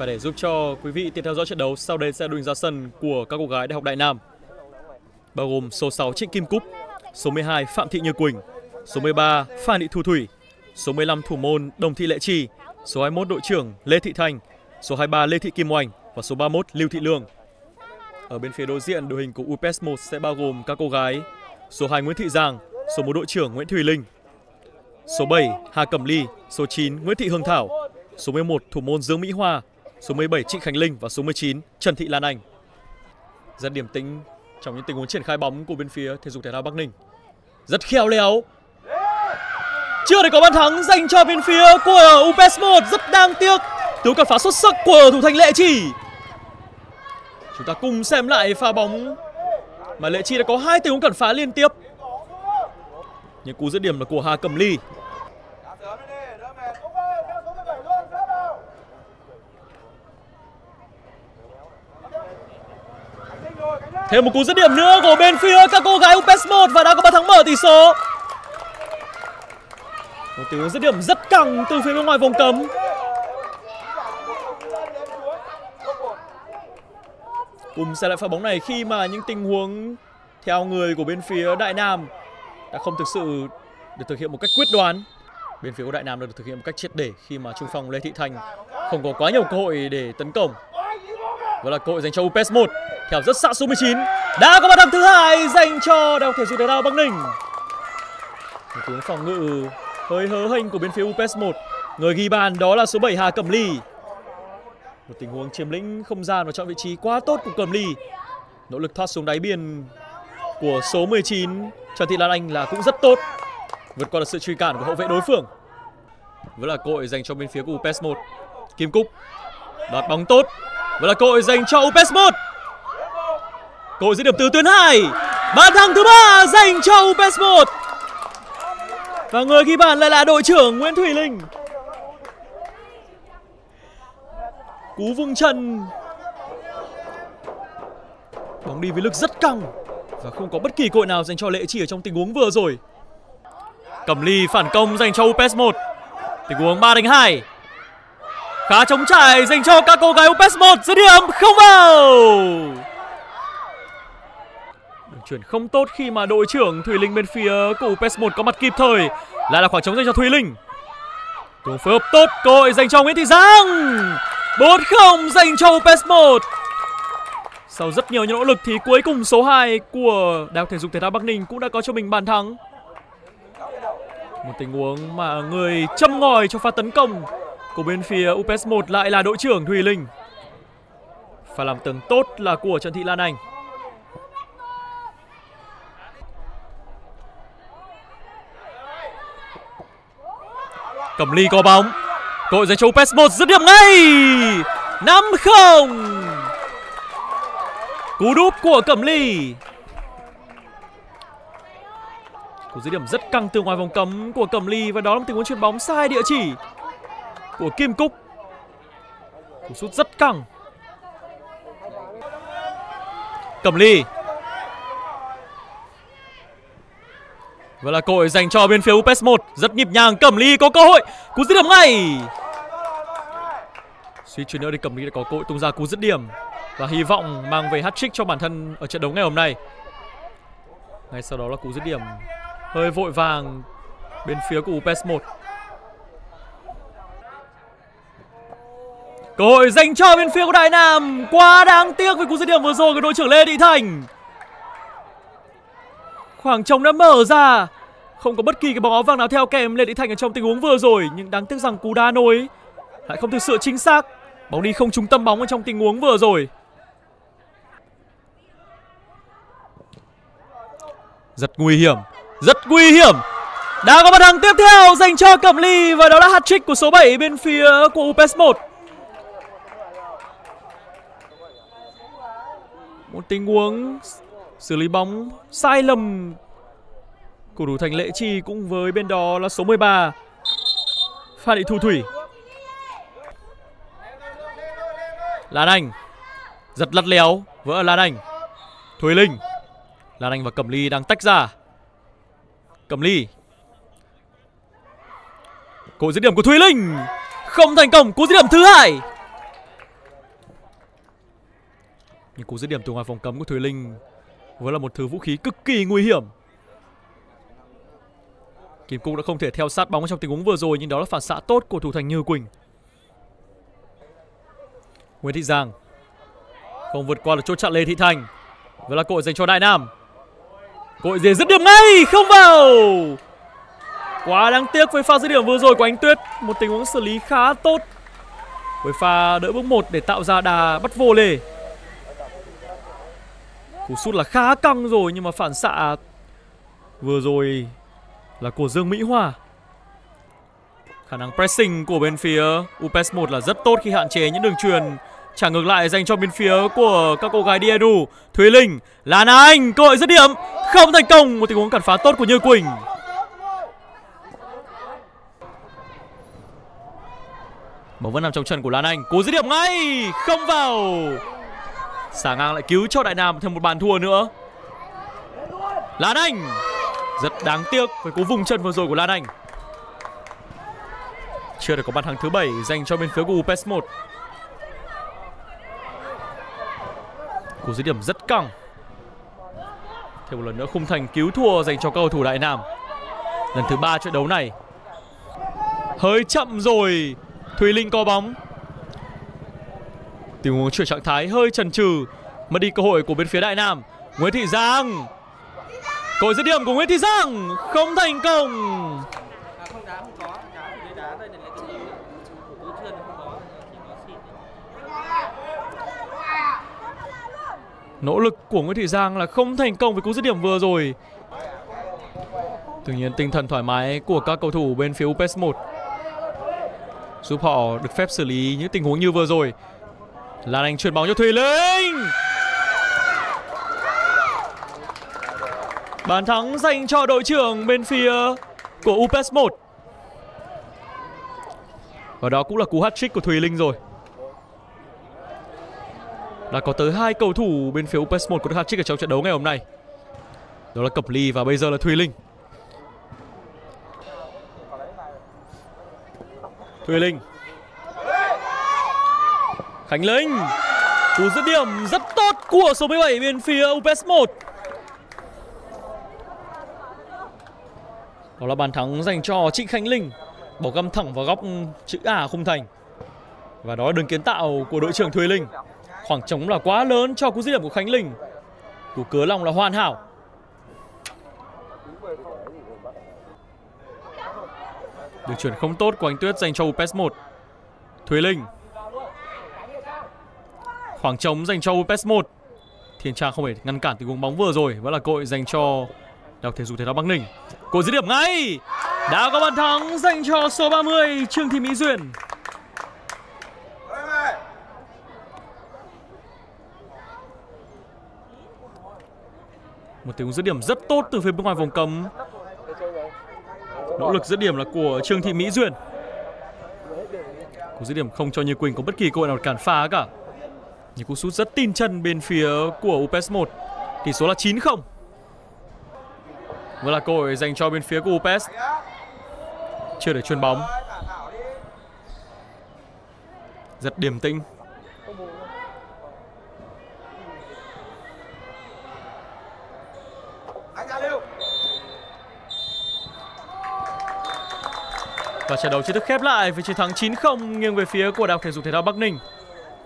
Và để giúp cho quý vị tiện theo dõi trận đấu, sau đây sẽ đội hình ra sân của các cô gái Đại học Đại Nam. Bao gồm số 6 Trịnh Kim Cúc, số 12 Phạm Thị Như Quỳnh, số 13 Phan Thị Thu Thủy, số 15 thủ môn Đồng Thị Lệ Trì, số 21 đội trưởng Lê Thị Thành, số 23 Lê Thị Kim Oanh và số 31 Lưu Thị Lương. Ở bên phía đối diện, đội hình của UPS 1 sẽ bao gồm các cô gái số 2 Nguyễn Thị Giang, số 1 đội trưởng Nguyễn Thùy Linh, số 7 Hà Cẩm Ly, số 9 Nguyễn Thị Hương Thảo, số 11 thủ môn Dương Mỹ Hoa, số 17 Trịnh Khánh Linh và số 19 Trần Thị Lan Anh. Rất điểm tĩnh trong những tình huống triển khai bóng của bên phía thể dục thể thao Bắc Ninh. Rất khéo léo. Chưa được có bàn thắng dành cho bên phía của UPS 1 rất đáng tiếc. Thiếu cản phá xuất sắc của thủ thành Lệ chi Chúng ta cùng xem lại pha bóng mà Lệ Chi đã có hai tình huống cản phá liên tiếp. Những cú dứt điểm là của Hà Cẩm Ly. Thêm một cú dứt điểm nữa của bên phía các cô gái UPS 1 và đã có bàn thắng mở tỷ số. Một tình huống dứt điểm rất căng từ phía bên ngoài vòng cấm. Cùng xe lại pha bóng này khi mà những tình huống theo người của bên phía Đại Nam đã không thực sự được thực hiện một cách quyết đoán. Bên phía của Đại Nam đã được thực hiện một cách triệt để khi mà trung phong Lê Thị Thành không có quá nhiều cơ hội để tấn công. Và là cơ hội dành cho UPS 1 theo rất xạ số 19 đã có bàn thắng thứ hai dành cho đại học thể dục thể thao Bắc Ninh. Một tiếng phòng ngự hơi hớ hênh của bên phía UPS 1. Người ghi bàn đó là số 7 Hà Cẩm Ly. Một tình huống chiếm lĩnh không gian và chọn vị trí quá tốt của Cẩm Ly. Nỗ lực thoát xuống đáy biên của số 19 Trần Thị Lan Anh là cũng rất tốt. Vượt qua được sự truy cản của hậu vệ đối phương. vẫn là cội dành cho bên phía của UPS 1. Kim Cúc, đoạt bóng tốt. vẫn là cội dành cho UPS 1. Cơ hội dứt điểm từ tuyến 2. Bàn thắng thứ ba dành cho UPS 1. Và người ghi bàn lại là đội trưởng Nguyễn Thùy Linh. Cú vung chân Bóng đi với lực rất căng Và không có bất kỳ cơ hội nào dành cho Lệ Chỉ ở trong tình huống vừa rồi Cẩm Ly phản công dành cho UPS 1 Tình huống 3 đánh 2 Khá chống trải dành cho các cô gái UPS 1 Dứt điểm không vào chuyển không tốt khi mà đội trưởng Thùy Linh bên phía của PES1 có mặt kịp thời. Lại là khoảng trống dành cho Thùy Linh. Cùng phối hợp tốt, cơ hội dành cho Nguyễn Thị Giang. 4-0 dành cho PES1. Sau rất nhiều những nỗ lực thì cuối cùng số 2 của Đại học Thể dục Thể thao Bắc Ninh cũng đã có cho mình bàn thắng. Một tình huống mà người châm ngòi cho pha tấn công của bên phía UPS 1 lại là đội trưởng Thùy Linh. Pha làm tường tốt là của Trần Thị Lan Anh. Cẩm Ly có bóng. Cội hội dành cho UPS 1 dứt điểm ngay. 5-0 Cú đúp của Cẩm Ly. Cú dứt điểm rất căng từ ngoài vòng cấm của Cẩm Ly Và đó là một tình huống chuyền bóng sai địa chỉ Của Kim Cúc. Cú sút rất căng. Cẩm Ly. Và là cơ hội dành cho bên phía UPS 1 Rất nhịp nhàng, Cẩm Ly có cơ hội. Cú dứt điểm ngay. Suy chuyển nữa thì Cẩm Ly đã có cơ hội tung ra cú dứt điểm. Và hy vọng mang về hat-trick cho bản thân ở trận đấu ngày hôm nay. Ngay sau đó là cú dứt điểm. Hơi vội vàng Bên phía của UPS 1 Cơ hội dành cho bên phía của Đại Nam. Quá đáng tiếc với cú dứt điểm vừa rồi của đội trưởng Lê Thị Thành. Khoảng trống đã mở ra. Không có bất kỳ cái bóng áo vàng nào theo kèm Lê Thị Thành ở trong tình huống vừa rồi, Nhưng đáng tiếc rằng cú đá nối Lại không thực sự chính xác. Bóng đi không trúng tâm bóng ở trong tình huống vừa rồi. Rất nguy hiểm, Rất nguy hiểm. Đã có bàn thắng tiếp theo dành cho Cẩm Ly Và đó là hat-trick của số 7 bên phía của UPS 1 Một tình huống xử lý bóng sai lầm. Của thủ thành Lệ Chi cũng với bên đó là số 13 Phan Thị Thu Thủy. Lan Anh Giật lật léo, Vỡ Lan Anh. Thùy Linh, Lan Anh và Cẩm Ly đang tách ra. Cẩm Ly, Cú dứt điểm của Thùy Linh, Không thành công, Cú dứt điểm thứ hai. Nhưng cú dứt điểm từ ngoài vòng cấm của Thùy Linh vẫn là một thứ vũ khí cực kỳ nguy hiểm. Kim Cung đã không thể theo sát bóng trong tình huống vừa rồi nhưng đó là phản xạ tốt của thủ thành Như Quỳnh. Nguyễn Thị Giang không vượt qua được chốt chặn Lê Thị Thành. Vẫn là cơ hội dành cho Đại Nam. Cội dễ dứt điểm ngay, không vào. Quá đáng tiếc với pha dứt điểm vừa rồi của anh Tuyết, một tình huống xử lý khá tốt. Với pha đỡ bước một để tạo ra đà bắt vô lề. Cú sút là khá căng rồi nhưng mà phản xạ vừa rồi là của Dương Mỹ Hòa. Khả năng pressing của bên phía UPS 1 là rất tốt khi hạn chế những đường truyền trả ngược lại dành cho bên phía của các cô gái Diedu Thúy Linh, Lan Anh, cơ hội dứt điểm không thành công, một tình huống cản phá tốt của Như Quỳnh. Bóng vẫn nằm trong chân của Lan Anh, cú dứt điểm ngay, không vào. Xả ngang lại cứu cho Đại Nam thêm một bàn thua nữa. Lan Anh rất đáng tiếc với cú vùng chân vừa rồi của Lan Anh. Chưa được có bàn thắng thứ bảy dành cho bên phía của UPS 1. Cú dứt điểm rất căng. Thêm một lần nữa khung thành cứu thua dành cho cầu thủ Đại Nam. Lần thứ ba trận đấu này. Hơi chậm rồi. Thùy Linh có bóng. Tình huống chuyển trạng thái hơi chần chừ, mất đi cơ hội của bên phía Đại Nam. Nguyễn Thị Giang. Cơ hội dứt điểm của Nguyễn Thị Giang không thành công. Nỗ lực của Nguyễn Thị Giang là không thành công với cú dứt điểm vừa rồi. Tự nhiên tinh thần thoải mái của các cầu thủ bên phía UPS 1 giúp họ được phép xử lý những tình huống như vừa rồi. Lan Anh chuyển bóng cho Thùy Linh. Bàn thắng dành cho đội trưởng bên phía của UPS 1. Và đó cũng là cú hat-trick của Thùy Linh rồi. Đã có tới hai cầu thủ bên phía UPS 1 có được hat-trick ở trong trận đấu ngày hôm nay. Đó là Cẩm Ly và bây giờ là Thùy Linh. Thùy Linh Khánh Linh. Cú dứt điểm rất tốt của số 17 bên phía UPS 1 Đó là bàn thắng dành cho Trịnh Khánh Linh. Bỏ găm thẳng vào góc chữ A khung thành. Và đó là đường kiến tạo của đội trưởng Thùy Linh. Khoảng trống là quá lớn cho cú dứt điểm của Khánh Linh. Cú cứa lòng là hoàn hảo. Đường chuyển không tốt của anh Tuyết dành cho UPS 1 Thùy Linh Khoảng trống dành cho UPS 1 Thiên Trang không thể ngăn cản tình huống bóng vừa rồi, Vẫn là cơ hội dành cho Đại thể dục thể thao Bắc Ninh. Cội dứt điểm ngay! Đã có bàn thắng dành cho số 30 Trương Thị Mỹ Duyên. Một tình huống dứt điểm rất tốt từ phía bên ngoài vòng cấm. Nỗ lực dứt điểm là của Trương Thị Mỹ Duyên. Cú dứt điểm không cho Như Quỳnh có bất kỳ cơ hội nào cản phá cả. Những cú sút rất tin chân bên phía của UPS 1 Tỷ số là 9-0 Vừa là cơ hội dành cho bên phía của UPS Chưa để chuyền bóng. Rất điềm tĩnh. Và trận đấu chính thức khép lại với chiến thắng 9-0 nghiêng về phía của Đại học Thể dục Thể thao Bắc Ninh.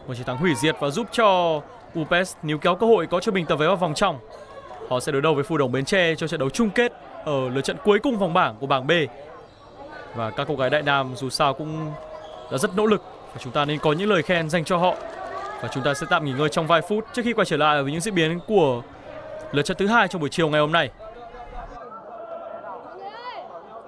Một chiến thắng hủy diệt và giúp cho UPS níu kéo cơ hội có cho mình tờ vé vào vòng trong. Họ sẽ đối đầu với Phù Đồng Bến Tre cho trận đấu chung kết ở lượt trận cuối cùng vòng bảng của bảng B. Và các cô gái Đại Nam dù sao cũng đã rất nỗ lực và chúng ta nên có những lời khen dành cho họ. Và chúng ta sẽ tạm nghỉ ngơi trong vài phút trước khi quay trở lại với những diễn biến của lượt trận thứ hai trong buổi chiều ngày hôm nay.